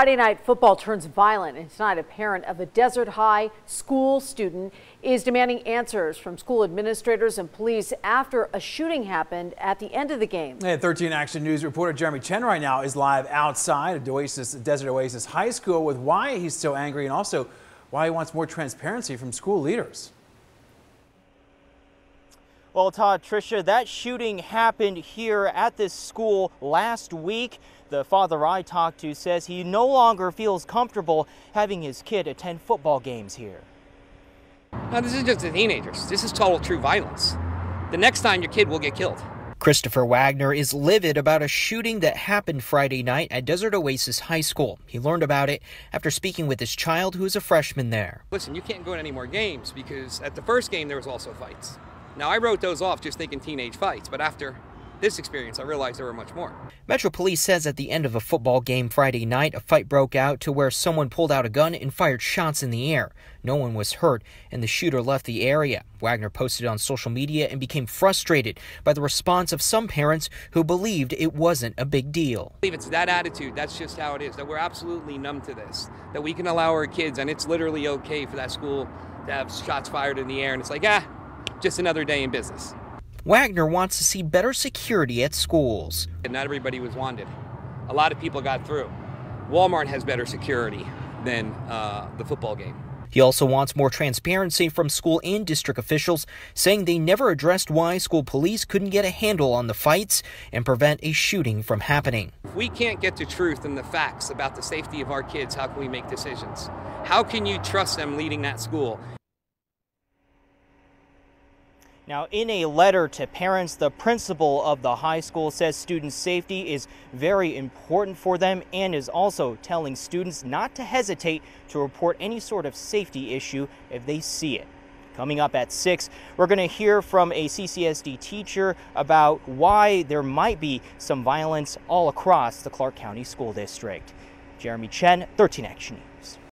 Friday night football turns violent and tonight a parent of a Desert High school student is demanding answers from school administrators and police after a shooting happened at the end of the game. And 13 Action News reporter Jeremy Chen right now is live outside of Oasis, Desert Oasis High School with why he's so angry and also why he wants more transparency from school leaders. Well, Todd, Tricia, that shooting happened here at this school last week. The father I talked to says he no longer feels comfortable having his kid attend football games here. Now, this isn't just the teenagers. This is total true violence. The next time your kid will get killed. Christopher Wagner is livid about a shooting that happened Friday night at Desert Oasis High School. He learned about it after speaking with his child, who is a freshman there. Listen, you can't go to any more games because at the first game there was also fights. Now, I wrote those off just thinking teenage fights, but after this experience, I realized there were much more. Metro Police says at the end of a football game Friday night, a fight broke out to where someone pulled out a gun and fired shots in the air. No one was hurt, and the shooter left the area. Wagner posted on social media and became frustrated by the response of some parents who believed it wasn't a big deal. I believe it's that attitude, that's just how it is, that we're absolutely numb to this, that we can allow our kids, and it's literally okay for that school to have shots fired in the air, and it's like, ah, just another day in business. Wagner wants to see better security at schools. And not everybody was wanted. A lot of people got through. Walmart has better security than uh, the football game. He also wants more transparency from school and district officials, saying they never addressed why school police couldn't get a handle on the fights and prevent a shooting from happening. If we can't get the truth and the facts about the safety of our kids, how can we make decisions? How can you trust them leading that school? Now, in a letter to parents, the principal of the high school says student safety is very important for them and is also telling students not to hesitate to report any sort of safety issue if they see it. Coming up at 6, we're going to hear from a CCSD teacher about why there might be some violence all across the Clark County School District. Jeremy Chen, 13 Action News.